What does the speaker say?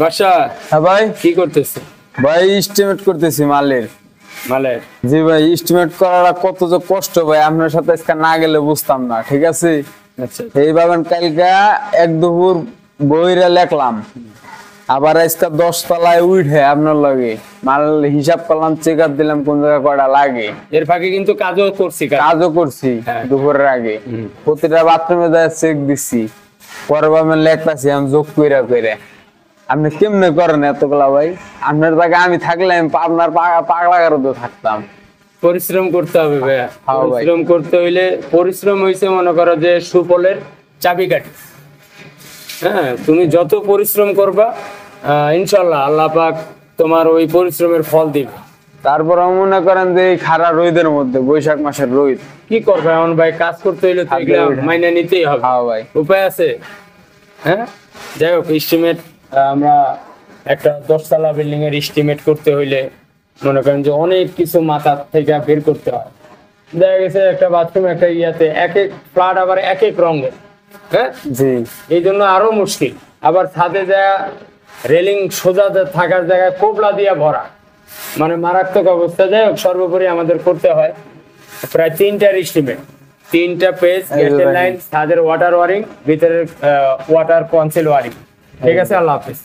বাসা হ্যাঁ ভাই। কি করতেছে? ভাই এস্টিমেট করতেছি মালের। মালে জি ভাই এস্টিমেট করাটা কত যে কষ্ট ভাই আপনার সাথে আজকে না গেলে বুঝতাম না ঠিক আছে? আচ্ছা। এইভাবে কালকে এক দুপুর বইরা লেখলাম। আবার আজকে দশ তলায় উঠে আপনার লগে। মাল হিসাব করলাম চেক আপ দিলাম কোন জায়গায় কয়টা লাগে। এর ফাঁকে কিন্তু কাজও করছি কাজও করছি হ্যাঁ। দুপুরের আগে। প্রতিটা বাথরুমে যায় চেক দিচ্ছি পরে আমি লেখতাছি আমি যোগ কইরা কইরা। আপনি কেমনে করেন এতগুলা ভাই? আপনার জায়গায় আমি থাকলে আমি আপনার পাগলা কারও থাকতাম। পরিশ্রম করতে হবে ভাইয়া। হ্যাঁ ভাই। পরিশ্রম করতে হইলে পরিশ্রম হইছে মনে করো যে সুফলের চাবিকাঠি হ্যাঁ তুমি যত পরিশ্রম করবা ইনশাল্লাহ আল্লাহ পাক তোমার ওই পরিশ্রমের ফল দিবে। তারপর মনে করেন যে এই খারা রোদের মধ্যে বৈশাখ মাসের রোদ। কি করবে এমন ভাই? কাজ করতে হইলে তো এগুলা মাইনে নিতেই হবে। হ্যাঁ ভাই। উপায় আছে? হ্যাঁ? যাই হোক এস্টিমেট আমরা একটা দশতলা বিল্ডিং এর এস্টিমেট করতে হইলে মনে করেন যে অনেক কিছু মাথা থেকে বের করতে হয়। দেখা গেছে একটা বাথরুম একটা ইয়াতে এক এক ফ্ল্যাট আবার এক এক রঙের হ্যাঁ? জি। এই জন্য আরও মুশকিল। আবার ছাদে যা রেলিং সোজা থাকার জায়গায় কোবলা দিয়া ভরা। মানে মারাত্মক অবস্থা। যাই হোক সর্বোপরি আমাদের করতে হয়। প্রায় তিনটার এস্টিমেট তিনটা পেজ লাইন ছাদের ওয়াটার ওয়ারিং ভিতরের ওয়াটার কনসিল ওয়ারিং ঠিক আছে আল্লাহ হাফিজ।